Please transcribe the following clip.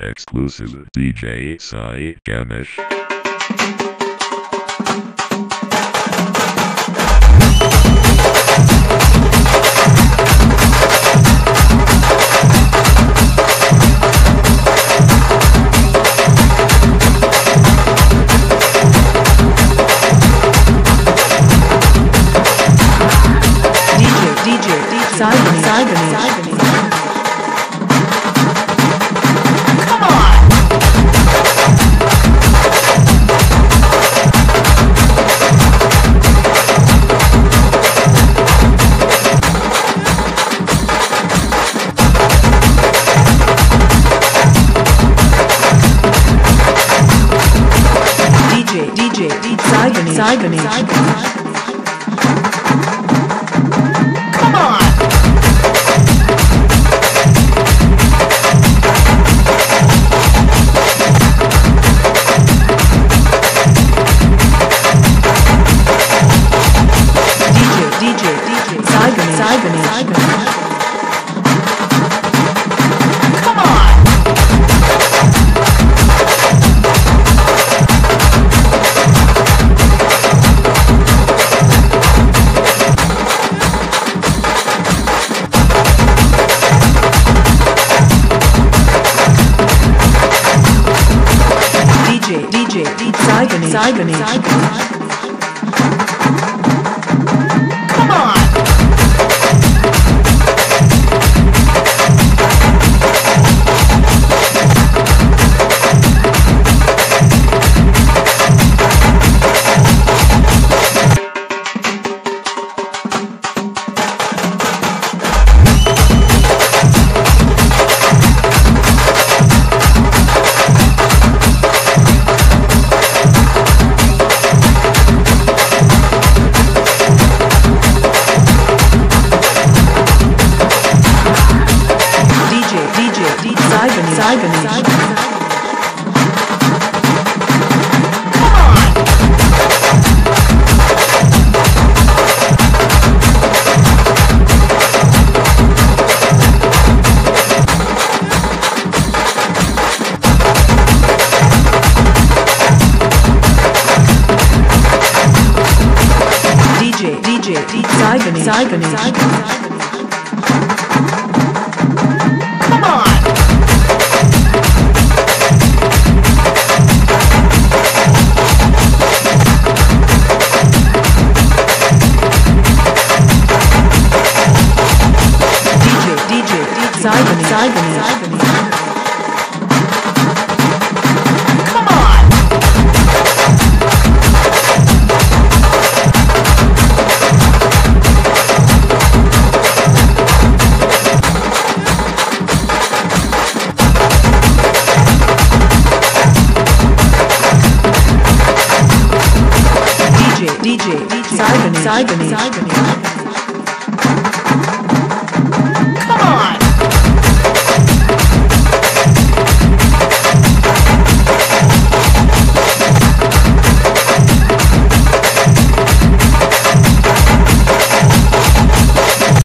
Exclusive DJ Sai Ganesh. Cyber, Cyber, Cyber. Cybernation. Cybernation. Cybernation. Come on! DJ, DJ, DJ, Cybernation. Cybernation. Cybernation. Cybernet. Cybernet. Cybernish. Cybernish. Cybernish. Cybernish. Cybernish. DJ, DJ,